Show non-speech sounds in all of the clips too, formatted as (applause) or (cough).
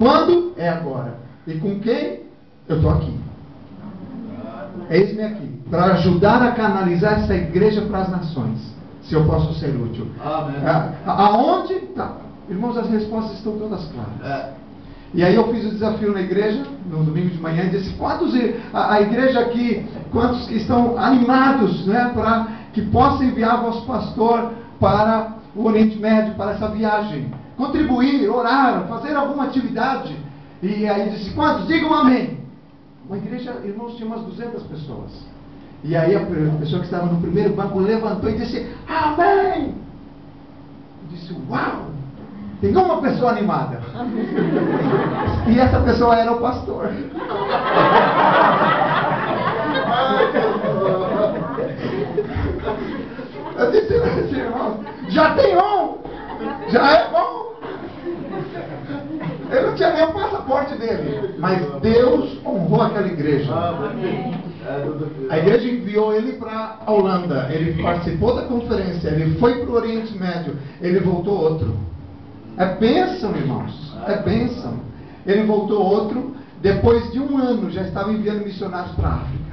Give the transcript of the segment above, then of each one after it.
Quando? É agora. E com quem? Eu estou aqui. Eis-me aqui. Para ajudar a canalizar essa igreja para as nações. Se eu posso ser útil. Amém. A- a- aonde? Tá. Irmãos, as respostas estão todas claras. É. E aí eu fiz o desafio na igreja, no domingo de manhã, e disse, quantos, a, a igreja aqui, quantos que estão animados, né, para que possa enviar vosso pastor para o Oriente Médio, para essa viagem. Contribuir, orar, fazer alguma atividade. E aí disse, quantos? Digam amém. Uma igreja, irmãos, tinha umas 200 pessoas. E aí a pe- pessoa que estava no primeiro banco levantou e disse, amém. Eu disse, uau! Tem uma pessoa animada. E essa pessoa era o pastor. Eu disse, meus irmãos, já tem um, já é bom. Não tinha nem o passaporte dele, mas Deus honrou aquela igreja. Tudo A igreja enviou ele para a Holanda, ele participou da conferência, ele foi para o Oriente Médio, ele voltou outro. É bênção, irmãos, é bênção. Ele voltou outro, depois de um ano já estava enviando missionários para a África.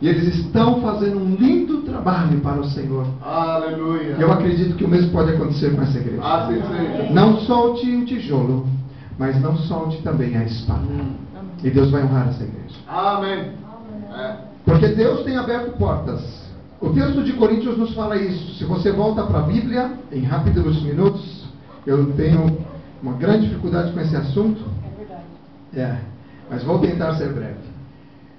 E eles estão fazendo um lindo trabalho para o Senhor. Aleluia. Eu acredito que o mesmo pode acontecer com essa igreja. Assim seja. Não solte o tijolo, mas não solte também a espada. E Deus vai honrar essa igreja. Amém. É. Porque Deus tem aberto portas. O texto de Coríntios nos fala isso. Se você volta para a Bíblia, em rápidos minutos, eu tenho uma grande dificuldade com esse assunto. É verdade. É, mas vou tentar ser breve.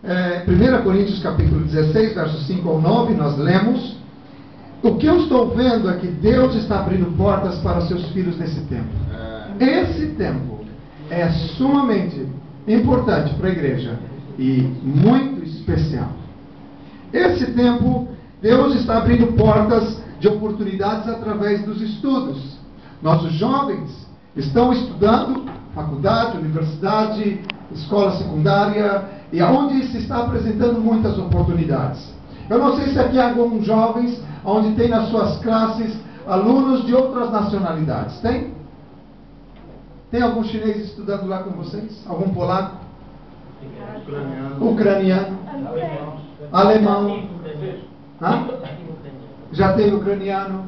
É, 1 Coríntios capítulo 16, versos 5 ao 9, nós lemos. O que eu estou vendo é que Deus está abrindo portas para os seus filhos nesse tempo. É. Esse tempo é sumamente importante para a igreja e muito especial. Esse tempo, Deus está abrindo portas de oportunidades através dos estudos. Nossos jovens estão estudando faculdade, universidade, escola secundária e aonde se está apresentando muitas oportunidades. Eu não sei se aqui há alguns jovens onde tem nas suas classes alunos de outras nacionalidades. Tem? Tem algum chinês estudando lá com vocês? Algum polaco? Ucraniano. Ucraniano? Alemão? Hã? Já tem ucraniano?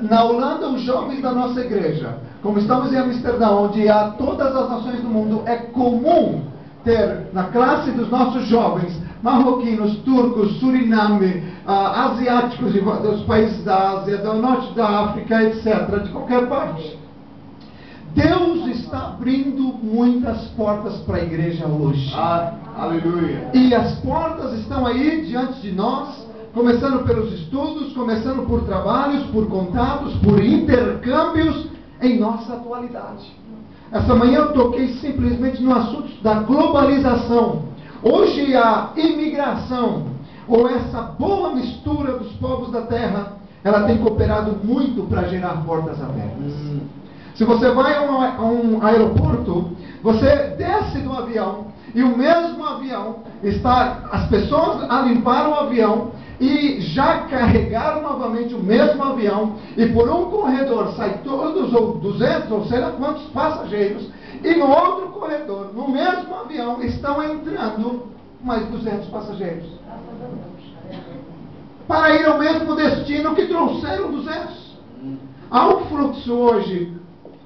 Na Holanda, os jovens da nossa igreja, como estamos em Amsterdã, onde há todas as nações do mundo, é comum ter na classe dos nossos jovens marroquinos, turcos, suriname, ah, asiáticos dos países da Ásia, do norte da África, etc., de qualquer parte. Deus está abrindo muitas portas para a igreja hoje. Ah, aleluia. E as portas estão aí diante de nós, começando pelos estudos, começando por trabalhos, por contatos, por intercâmbios em nossa atualidade. Essa manhã eu toquei simplesmente no assunto da globalização. Hoje a imigração, ou essa boa mistura dos povos da terra, ela tem cooperado muito para gerar portas abertas. Se você vai a um, a um aeroporto, você desce do avião e o mesmo avião está. As pessoas a limparam o avião e já carregaram novamente o mesmo avião e por um corredor sai todos ou 200 ou sei lá quantos passageiros e no outro corredor, no mesmo avião, estão entrando mais 200 passageiros para ir ao mesmo destino que trouxeram 200. Há um fluxo hoje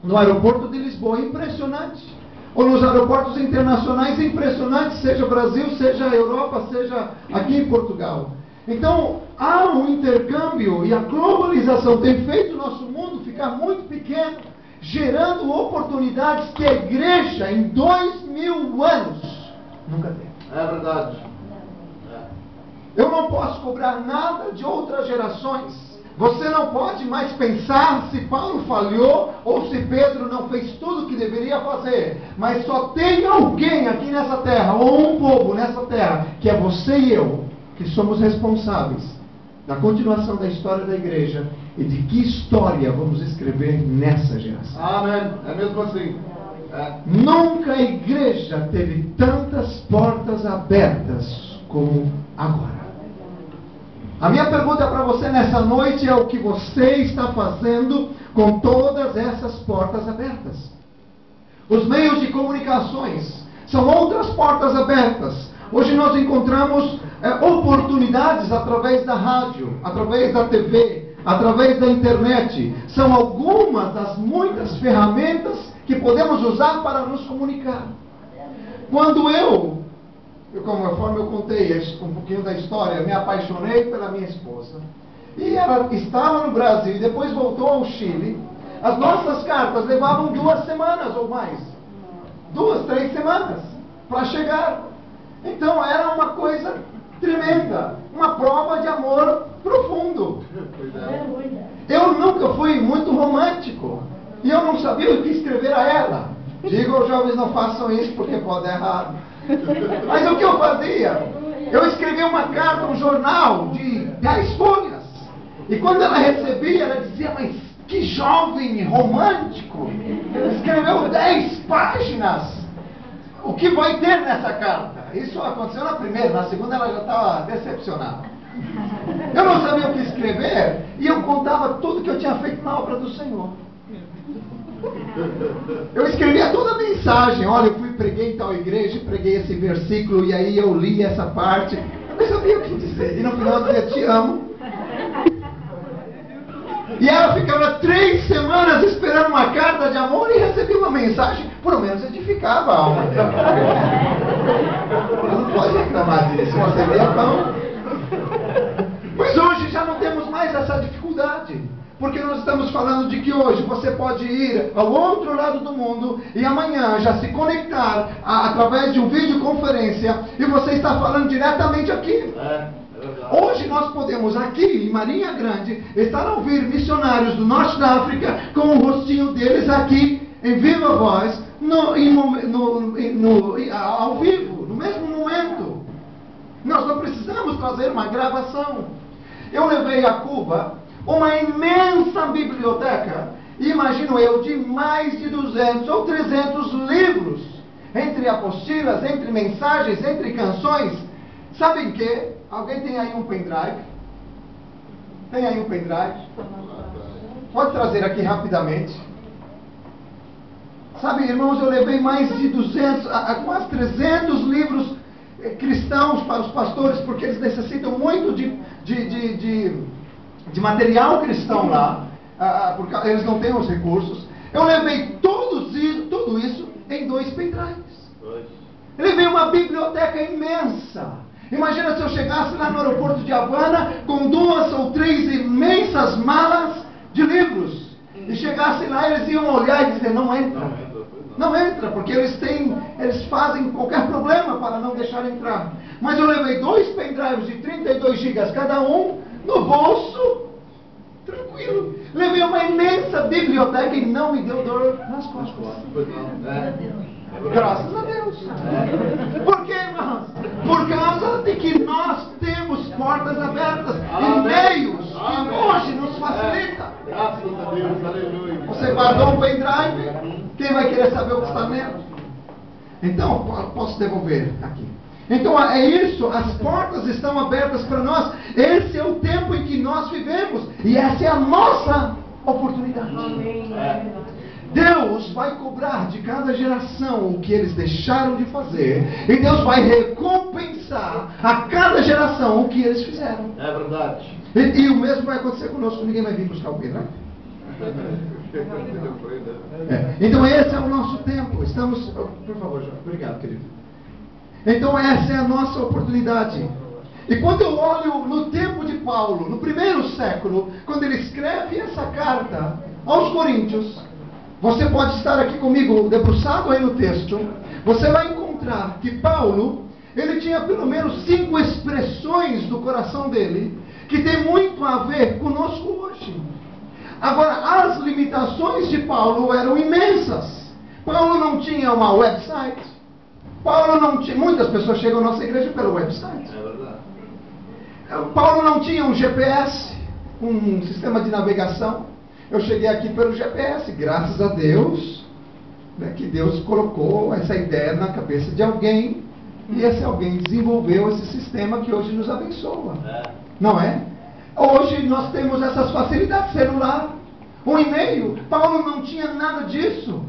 no aeroporto de Lisboa impressionante. Ou nos aeroportos internacionais impressionantes, seja Brasil, seja Europa, seja aqui em Portugal. Então, há um intercâmbio e a globalização tem feito o nosso mundo ficar muito pequeno, gerando oportunidades que a igreja, em dois mil anos, nunca teve. É verdade. Eu não posso cobrar nada de outras gerações. Você não pode mais pensar se Paulo falhou ou se Pedro não fez tudo o que deveria fazer. Mas só tem alguém aqui nessa terra, ou um povo nessa terra, que é você e eu, que somos responsáveis da continuação da história da igreja e de que história vamos escrever nessa geração. Amém. É mesmo assim. É. Nunca a igreja teve tantas portas abertas como agora. A minha pergunta para você nessa noite é o que você está fazendo com todas essas portas abertas? Os meios de comunicações são outras portas abertas. Hoje nós encontramos é, oportunidades através da rádio, através da TV, através da internet. São algumas das muitas ferramentas que podemos usar para nos comunicar. Quando eu, eu conforme eu contei um pouquinho da história, me apaixonei pela minha esposa. E ela estava no Brasil e depois voltou ao Chile. As nossas cartas levavam duas semanas ou mais. Duas, três semanas para chegar. Então era uma coisa tremenda. Uma prova de amor profundo. Eu nunca fui muito romântico. E eu não sabia o que escrever a ela. Digo aos jovens não façam isso porque pode errado. (laughs) Mas o que eu fazia? Eu escrevia uma carta, um jornal de 10 folhas. E quando ela recebia, ela dizia, mas que jovem romântico! Escreveu 10 páginas. O que vai ter nessa carta? Isso aconteceu na primeira, na segunda ela já estava decepcionada. Eu não sabia o que escrever e eu contava tudo que eu tinha feito na obra do Senhor. Eu escrevia toda mensagem. Olha, eu fui preguei em tal igreja, preguei esse versículo e aí eu li essa parte. Eu não sabia o que dizer. E no final eu dizia, te amo. E ela ficava três semanas esperando uma carta de amor e recebia uma mensagem, pelo menos edificava a alma não pode reclamar disso, você vê pão. Mas hoje já não temos mais essa dificuldade. Porque nós estamos falando de que hoje você pode ir ao outro lado do mundo e amanhã já se conectar a, através de um videoconferência e você está falando diretamente aqui. É, é hoje nós podemos aqui em Marinha Grande estar a ouvir missionários do norte da África com o rostinho deles aqui em viva voz, no, no, no, ao vivo, no mesmo momento. Nós não precisamos fazer uma gravação. Eu levei a Cuba uma imensa biblioteca, imagino eu, de mais de 200 ou 300 livros, entre apostilas, entre mensagens, entre canções. Sabem que? Alguém tem aí um pendrive? Tem aí um pendrive? Pode trazer aqui rapidamente. Sabe, irmãos, eu levei mais de 200, quase 300 livros eh, cristãos para os pastores, porque eles necessitam muito de, de, de, de de material cristão lá, ah, ah, porque eles não têm os recursos. Eu levei todos isso, tudo isso em dois pendrives. Eu levei uma biblioteca imensa. Imagina se eu chegasse lá no aeroporto de Havana com duas ou três imensas malas de livros. E chegasse lá, eles iam olhar e dizer, não entra. Não entra, porque eles têm, eles fazem qualquer problema para não deixar entrar. Mas eu levei dois pendrives de 32 gigas cada um, no bolso, tranquilo. Levei uma imensa biblioteca e não me deu dor nas costas. Graças a Deus. Por quê, irmãos? Por causa de que nós temos portas abertas e meios que hoje nos facilita. Graças a Deus, aleluia. Você guardou um pendrive? Quem vai querer saber o que está dentro? Então, posso devolver aqui. Então é isso, as portas estão abertas para nós. Esse é o tempo em que nós vivemos e essa é a nossa oportunidade. Deus vai cobrar de cada geração o que eles deixaram de fazer, e Deus vai recompensar a cada geração o que eles fizeram. É verdade. E, e o mesmo vai acontecer conosco. Ninguém vai vir buscar o Pedro. (laughs) É. Então esse é o nosso tempo. Estamos. Por favor, João. Obrigado, querido. Então essa é a nossa oportunidade. E quando eu olho no tempo de Paulo, no primeiro século, quando ele escreve essa carta aos Coríntios, você pode estar aqui comigo, debruçado aí no texto, você vai encontrar que Paulo, ele tinha pelo menos cinco expressões do coração dele, que tem muito a ver conosco hoje. Agora, as limitações de Paulo eram imensas. Paulo não tinha uma website, Paulo não tinha. Muitas pessoas chegam à nossa igreja pelo website. É verdade. Paulo não tinha um GPS, um sistema de navegação. Eu cheguei aqui pelo GPS, graças a Deus, né, que Deus colocou essa ideia na cabeça de alguém e esse alguém desenvolveu esse sistema que hoje nos abençoa. É. Não é? Hoje nós temos essas facilidades celular, um e-mail. Paulo não tinha nada disso.